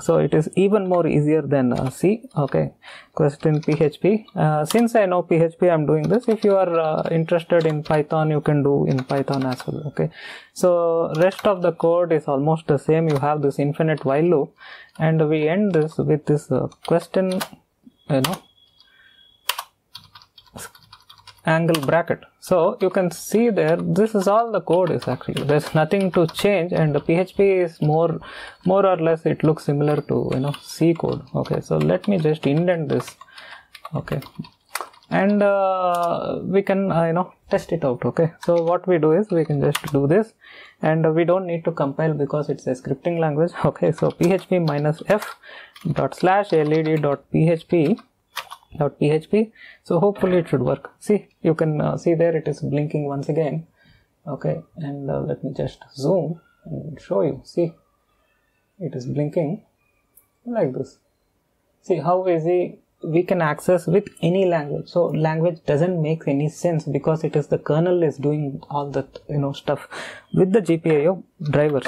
so it is even more easier than uh, c. Okay. Question php uh, since i know php i'm doing this. If you are uh, interested in python you can do in python as well. Okay. So rest of the code is almost the same. You have this infinite while loop. And we end this with this uh, question you know angle bracket so you can see there this is all the code is actually. There's nothing to change and the php is more more or less it looks similar to you know c code. Okay so let me just indent this. Okay. And uh, we can uh, you know test it out. Okay so what we do is we can just do this and we don't need to compile because it's a scripting language. Okay so php minus f dot slash led dot php php so hopefully it should work. See you can uh, see there it is blinking once again. Okay and uh, let me just zoom and show you. See it is blinking like this. See how easy we can access with any language. So language doesn't make any sense because it is the kernel is doing all that you know stuff with the gpio drivers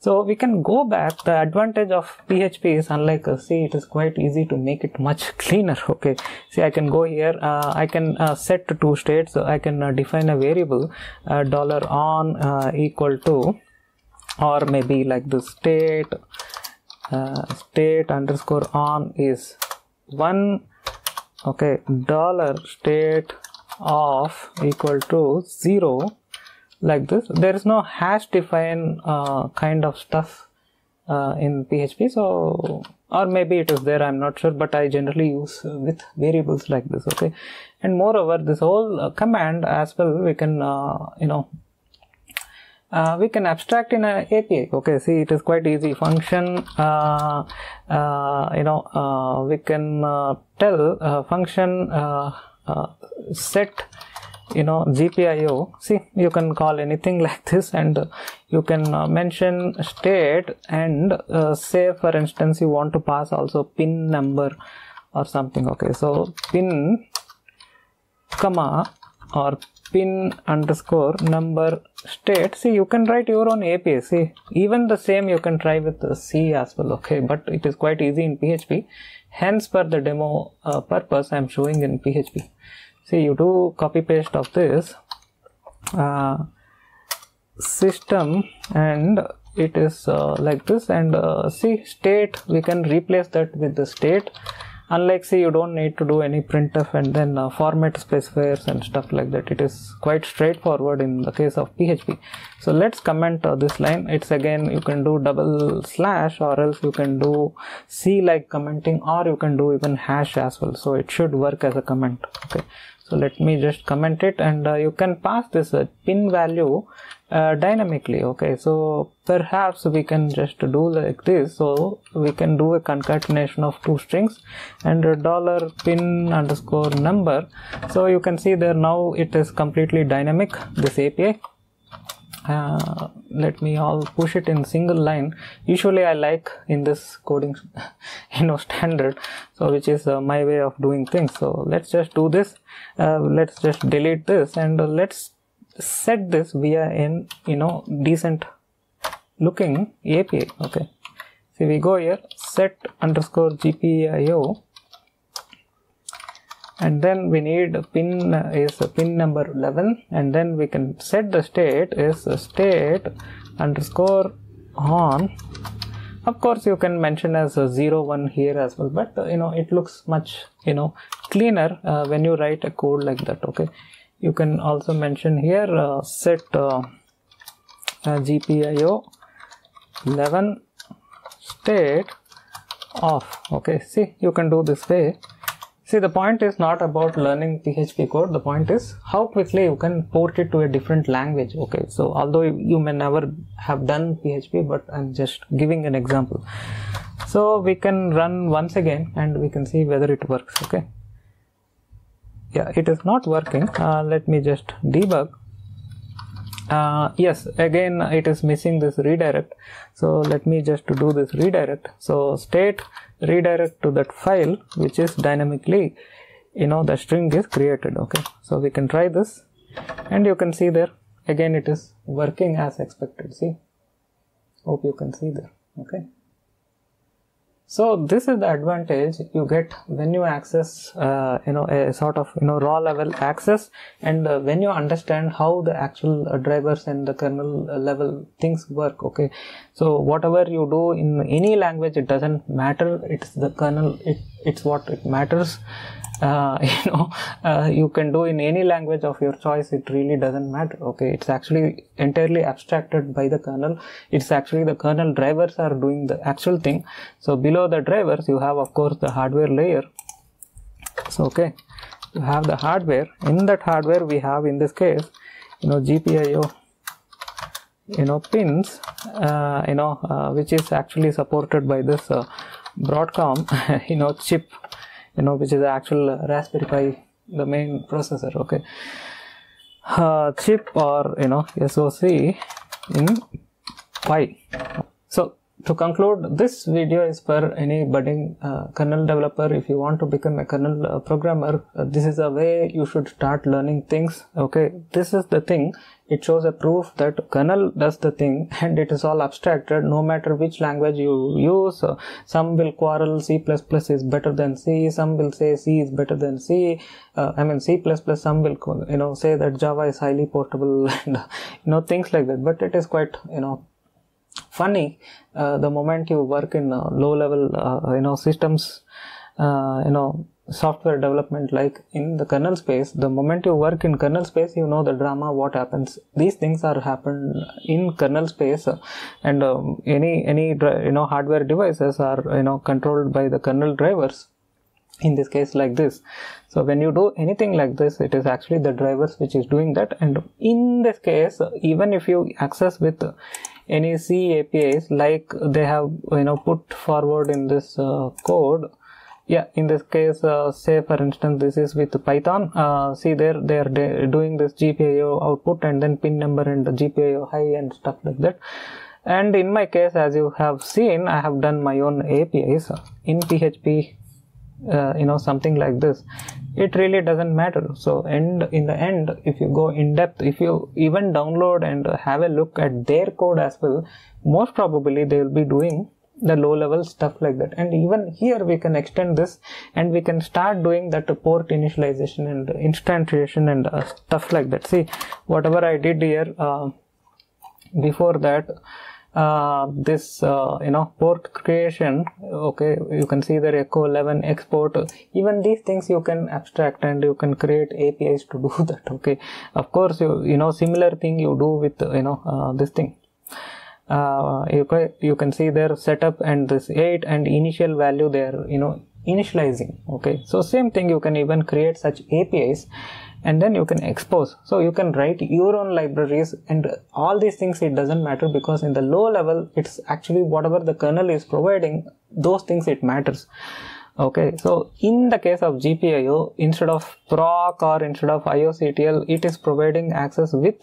so we can go back. The advantage of php is unlike uh, c it is quite easy to make it much cleaner okay? See i can go here uh, i can uh, set two states so i can uh, define a variable uh, dollar on uh, equal to or maybe like the state state underscore on is one okay? Dollar state of equal to zero like this there is no hash define uh, kind of stuff uh, in php so or maybe it is there i'm not sure but i generally use uh, with variables like this okay and moreover this whole uh, command as well we can uh, you know uh, we can abstract in a API. Okay, see, it is quite easy. Function, you know, we can tell function set, you know, GPIO. See, you can call anything like this, and you can mention state and say, for instance, you want to pass also pin number or something. Okay, so pin comma or pin underscore number state. See you can write your own api see even the same you can try with c as well okay? But it is quite easy in php hence for the demo uh, purpose i'm showing in php c you do copy paste of this uh, system and it is uh, like this. And uh, see state we can replace that with the state. Unlike see you don't need to do any printf and then uh, format specifiers and stuff like that. It is quite straightforward in the case of php so let's comment uh, this line. It's again you can do double slash or else you can do c like commenting or you can do even hash as well. So it should work as a comment. Okay so let me just comment it and uh, you can pass this uh, pin value uh, dynamically okay? So perhaps we can just do like this. So we can do a concatenation of two strings and a dollar pin underscore number. So you can see there now it is completely dynamic this api uh, let me all push it in single line. Usually i like in this coding you know standard so which is uh, my way of doing things. So let's just do this. Uh, let's just delete this and uh, let's set this via in you know decent looking api okay? So we go here set underscore gpio and then we need pin is pin number 11 and then we can set the state is state underscore on. Of course you can mention as a 0 1 here as well but uh, you know it looks much you know cleaner uh, when you write a code like that okay? You can also mention here uh, set uh, uh, GPIO 11 state off okay? See you can do this way see the point is not about learning php code. The point is how quickly you can port it to a different language. Okay so although you may never have done php but i'm just giving an example. So we can run once again and we can see whether it works. Okay. Yeah it is not working. Uh, let me just debug uh, yes again it is missing this redirect. So let me just to do this redirect. So state redirect to that file which is dynamically you know the string is created okay? So we can try this. And you can see there again it is working as expected. See? Hope you can see there okay so this is the advantage you get when you access uh, you know a sort of you know raw level access and uh, when you understand how the actual uh, drivers and the kernel level things work okay so whatever you do in any language it doesn't matter. It's the kernel. It, it's what it matters. Uh, you know uh, you can do in any language of your choice. It really doesn't matter. Okay it's actually entirely abstracted by the kernel. It's actually the kernel drivers are doing the actual thing. So below the drivers you have of course the hardware layer. So okay you have the hardware. In that hardware we have in this case you know gpio you know pins uh, you know uh, which is actually supported by this uh, broadcom you know chip you know which is the actual raspberry pi the main processor okay. Uh, chip or you know soc in pi. So to conclude this video is for any budding uh, kernel developer. If you want to become a kernel uh, programmer uh, this is a way you should start learning things okay? This is the thing. It shows a proof that kernel does the thing and it is all abstracted no matter which language you use. Uh, some will quarrel c++ is better than c some will say c is better than c. Uh, i mean c++ some will you know say that java is highly portable and you know things like that. But it is quite you know funny uh, the moment you work in uh, low level uh, you know systems you know software development like in the kernel space the moment you work in kernel space you know the drama what happens. These things are happen in kernel space and um, any any you know hardware devices are you know controlled by the kernel drivers in this case like this. So when you do anything like this it is actually the drivers which is doing that and in this case even if you access with any c apis like they have you know put forward in this uh, code. Yeah in this case uh, say for instance this is with python. Uh, see there they are doing this gpio output and then pin number and the gpio high and stuff like that. And in my case as you have seen i have done my own apis in php uh, you know something like this it really doesn't matter. So and in the end if you go in depth if you even download and have a look at their code as well most probably they will be doing the low level stuff like that. And even here we can extend this and we can start doing that port initialization and instantiation and uh, stuff like that. See whatever i did here uh, before that uh, this uh, you know port creation okay you can see the echo 11 export. Even these things you can abstract and you can create apis to do that okay. Of course you you know similar thing you do with you know uh, this thing. Uh, you, can, you can see their setup and this 8 and initial value there you know initializing okay. So same thing you can even create such apis and then you can expose. So you can write your own libraries and all these things it doesn't matter because in the low level it's actually whatever the kernel is providing those things it matters. Okay so in the case of gpio instead of proc or instead of ioctl it is providing access with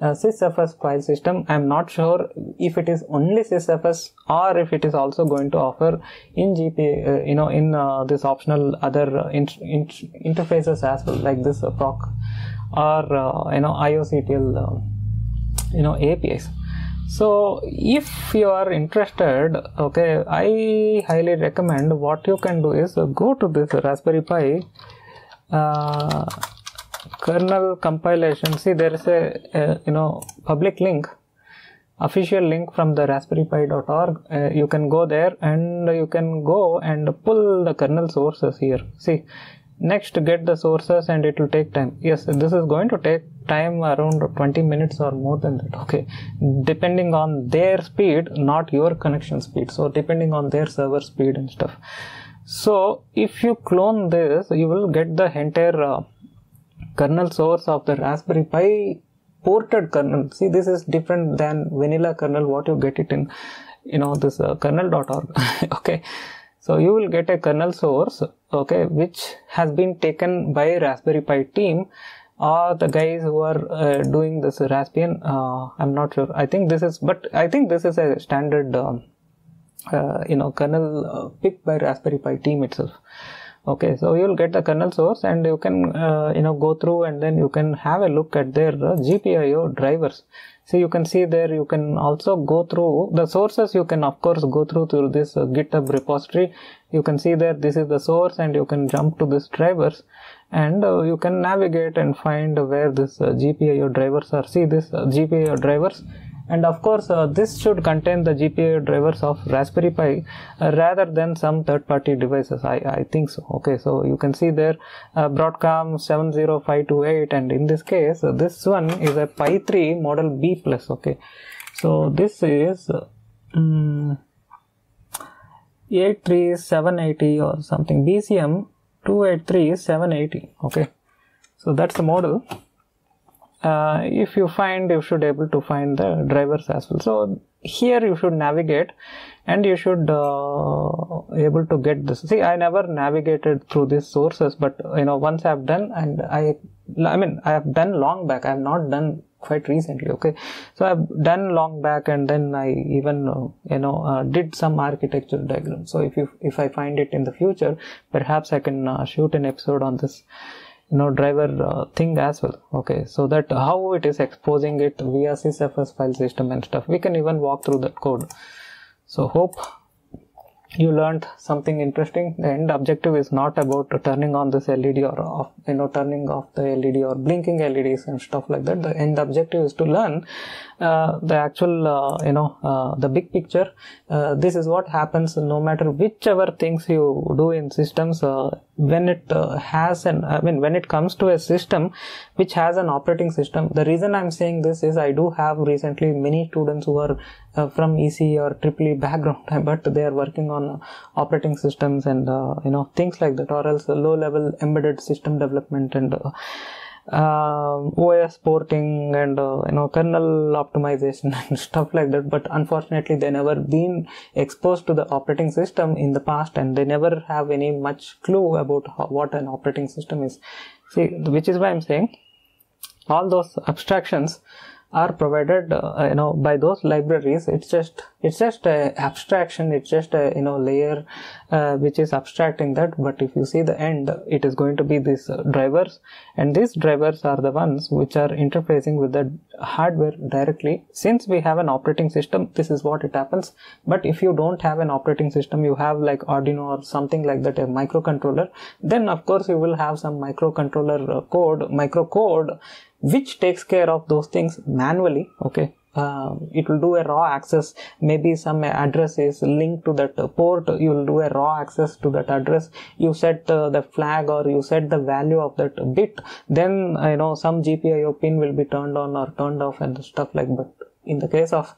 uh, sysfs file system i'm not sure if it is only sysfs or if it is also going to offer in gp uh, you know in uh, this optional other uh, in, in interfaces as well like this uh, proc or uh, you know ioctl you know apis so if you are interested okay i highly recommend what you can do is go to this raspberry pi kernel compilation. See there is a, a, you know public link official link from the raspberrypi.org uh, you can go there and you can go and pull the kernel sources here. See next get the sources and it will take time. Yes this is going to take time around 20 minutes or more than that. Okay. Depending on their speed not your connection speed. So depending on their server speed and stuff. So if you clone this you will get the entire uh, kernel source of the Raspberry Pi ported kernel. See, this is different than vanilla kernel, what you get it in, you know, this uh, kernel.org. okay. So you will get a kernel source, okay, which has been taken by Raspberry Pi team or the guys who are uh, doing this Raspbian. Uh, I'm not sure. I think this is, but I think this is a standard, um, uh, you know, kernel uh, picked by Raspberry Pi team itself okay so you'll get the kernel source and you can uh, you know go through and then you can have a look at their uh, gpio drivers. So you can see there you can also go through the sources. You can of course go through through this uh, github repository. You can see there this is the source and you can jump to this drivers. And uh, you can navigate and find where this uh, GPIO drivers are. See this uh, GPIO drivers and of course uh, this should contain the GPIO drivers of Raspberry Pi uh, rather than some third-party devices. I, I think so. Okay so you can see there uh, Broadcom 70528 and in this case uh, this one is a Pi 3 model B plus okay. So this is um, 83780 or something BCM 283780 okay. So that's the model uh, if you find you should able to find the drivers as well. So here you should navigate and you should uh, able to get this. See i never navigated through these sources but you know once i've done and i i mean i have done long back. I have not done quite recently okay? So i've done long back and then i even uh, you know uh, did some architecture diagram. So if you if i find it in the future perhaps i can uh, shoot an episode on this know driver uh, thing as well. Okay so that how it is exposing it via sysfs file system and stuff. We can even walk through that code. So hope you learned something interesting. The end objective is not about turning on this led or off you know turning off the led or blinking leds and stuff like that. The end objective is to learn uh, the actual uh, you know uh, the big picture. Uh, this is what happens no matter whichever things you do in systems uh, when it uh, has an i mean when it comes to a system which has an operating system the reason i'm saying this is i do have recently many students who are uh, from ec or triple background but they are working on uh, operating systems and uh, you know things like that or else low level embedded system development and uh, OS porting and uh, you know kernel optimization and stuff like that. But unfortunately, they never been exposed to the operating system in the past, and they never have any much clue about how, what an operating system is. See, which is why I'm saying all those abstractions are provided uh, you know by those libraries. It's just it's just a abstraction. It's just a you know layer uh, which is abstracting that. But if you see the end it is going to be these uh, drivers. And these drivers are the ones which are interfacing with the hardware directly. Since we have an operating system this is what it happens. But if you don't have an operating system you have like arduino or something like that a microcontroller then of course you will have some microcontroller uh, code microcode which takes care of those things manually okay? Uh, it will do a raw access. Maybe some address is linked to that port. You will do a raw access to that address. You set uh, the flag or you set the value of that bit. Then you know some gpio pin will be turned on or turned off and stuff like that in the case of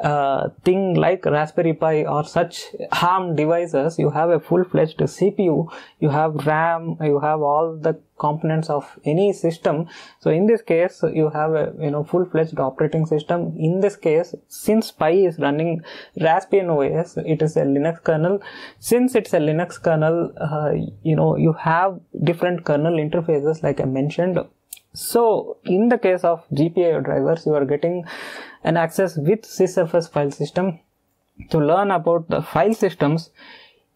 uh, thing like Raspberry Pi or such ARM devices, you have a full-fledged CPU, you have RAM, you have all the components of any system. So in this case, you have a you know full-fledged operating system. In this case, since Pi is running Raspbian OS, it is a Linux kernel. Since it's a Linux kernel, uh, you know you have different kernel interfaces like I mentioned so in the case of GPIO drivers, you are getting an access with sysfs file system. To learn about the file systems,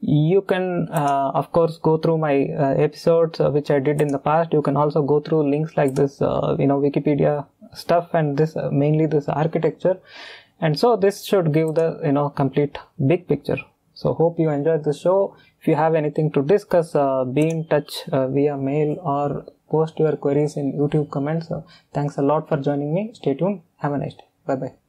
you can uh, of course go through my uh, episodes uh, which I did in the past. You can also go through links like this, uh, you know, Wikipedia stuff and this uh, mainly this architecture. And so this should give the you know complete big picture. So hope you enjoyed the show. If you have anything to discuss, uh, be in touch via mail or post your queries in YouTube comments. Thanks a lot for joining me. Stay tuned. Have a nice day. 拜拜。